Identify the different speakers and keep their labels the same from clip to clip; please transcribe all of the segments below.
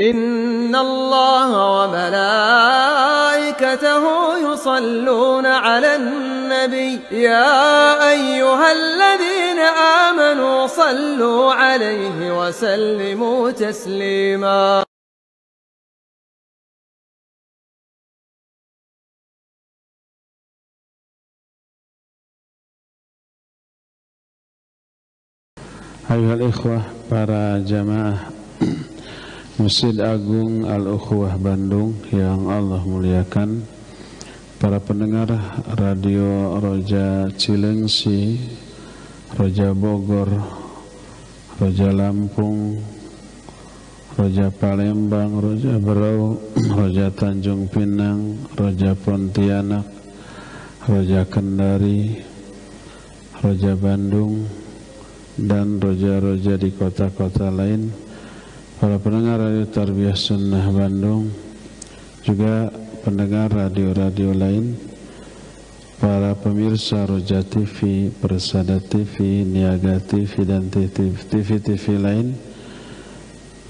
Speaker 1: إن الله وملائكته يصلون على النبي يا أيها الذين آمنوا صلوا عليه وسلموا تسليما
Speaker 2: Ayuhal ikhwah para jamaah Masjid Agung Al-Ukhwah Bandung yang Allah muliakan. Para pendengar Radio Roja Cilengsi Roja Bogor Roja Lampung Roja Palembang Roja Berau Roja Tanjung Pinang Roja Pontianak Roja Kendari Roja Bandung dan roja-roja di kota-kota lain para pendengar radio Tarbiyah Sunnah Bandung juga pendengar radio-radio lain para pemirsa Roja TV, Persada TV, Niaga TV dan TV-TV lain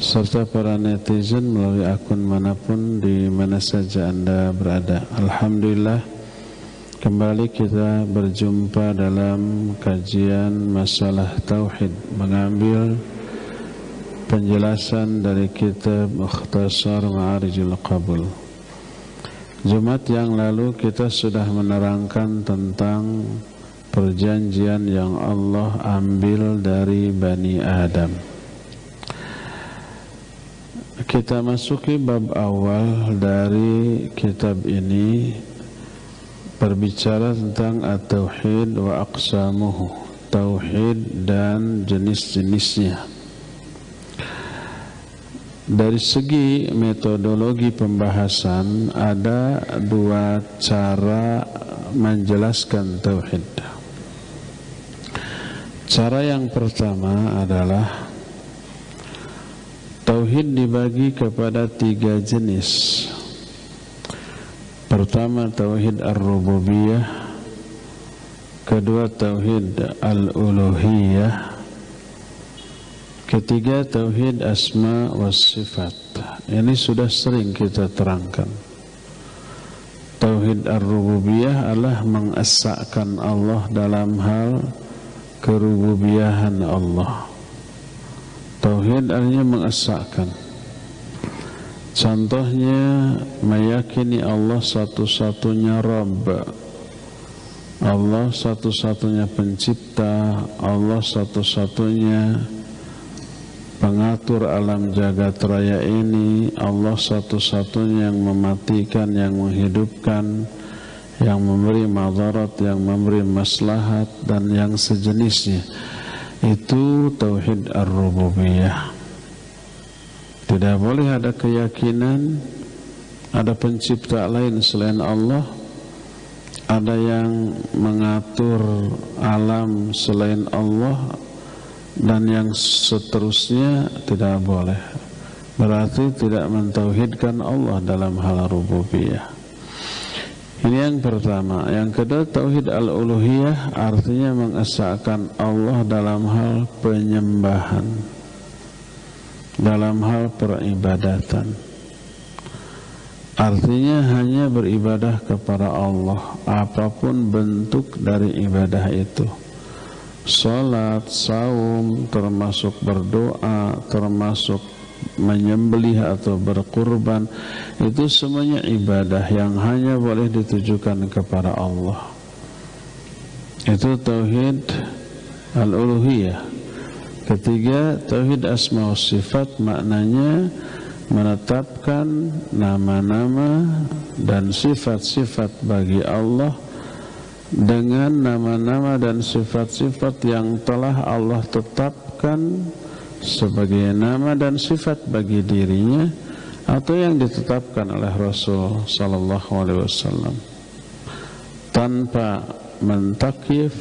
Speaker 2: serta para netizen melalui akun mana pun di mana saja Anda berada. Alhamdulillah Kembali kita berjumpa dalam kajian masalah tauhid mengambil penjelasan dari kitab Mukhtasar Ma'arijul Qabul. Jumat yang lalu kita sudah menerangkan tentang perjanjian yang Allah ambil dari Bani Adam. Kita masuki bab awal dari kitab ini berbicara tentang at-tauhid wa aqsamuhu tauhid dan jenis-jenisnya dari segi metodologi pembahasan ada dua cara menjelaskan tauhid. Cara yang pertama adalah tauhid dibagi kepada tiga jenis. Pertama tauhid ar-rububiyah, kedua tauhid al-uluhiyah, ketiga tauhid asma wa sifat. Ini sudah sering kita terangkan. Tauhid ar-rububiyah adalah mengesahkan Allah dalam hal kerububiyahan Allah. Tauhid artinya mengesahkan Contohnya meyakini Allah satu-satunya Rabb Allah satu-satunya pencipta Allah satu-satunya pengatur alam jagat raya ini Allah satu-satunya yang mematikan, yang menghidupkan yang memberi madarat, yang memberi maslahat dan yang sejenisnya. Itu Tauhid Ar-Rububiyah. Tidak boleh ada keyakinan ada pencipta lain selain Allah ada yang mengatur alam selain Allah dan yang seterusnya tidak boleh. Berarti tidak mentauhidkan Allah dalam hal rububiyah. Ini yang pertama. Yang kedua tauhid al-uluhiyah artinya mengesahkan Allah dalam hal penyembahan. Dalam hal peribadatan. Artinya hanya beribadah kepada Allah apa pun bentuk dari ibadah itu salat, saum termasuk berdoa termasuk menyembelih atau berkurban itu semuanya ibadah yang hanya boleh ditujukan kepada Allah. Itu tauhid al-uluhiyah. Ketiga, tauhid asma wa sifat maknanya menetapkan nama-nama dan sifat-sifat bagi Allah dengan nama-nama dan sifat-sifat yang telah Allah tetapkan sebagai nama dan sifat bagi dirinya atau yang ditetapkan oleh Rasul sallallahu alaihi wasallam. Tanpa mentakif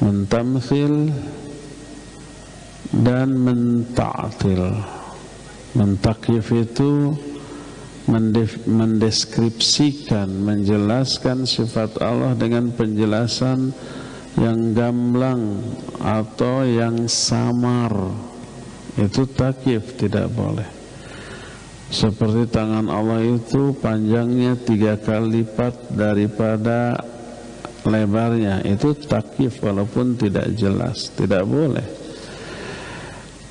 Speaker 2: mentamthil dan menta'til. Mentakif itu mendeskripsikan menjelaskan sifat Allah dengan penjelasan yang gamblang atau yang samar. Itu takif tidak boleh. Seperti tangan Allah itu panjangnya tiga kali lipat daripada lebarnya. Itu takif walaupun tidak jelas. Tidak boleh.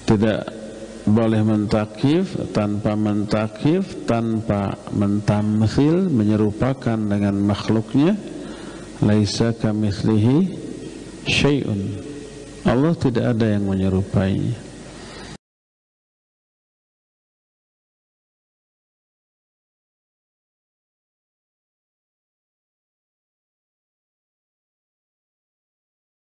Speaker 2: Tidak boleh mentakif tanpa mentakif tanpa mentamthil menyerupakan dengan makhluknya. Laisa kamitslihi syai'un. Allah tidak ada yang menyerupainya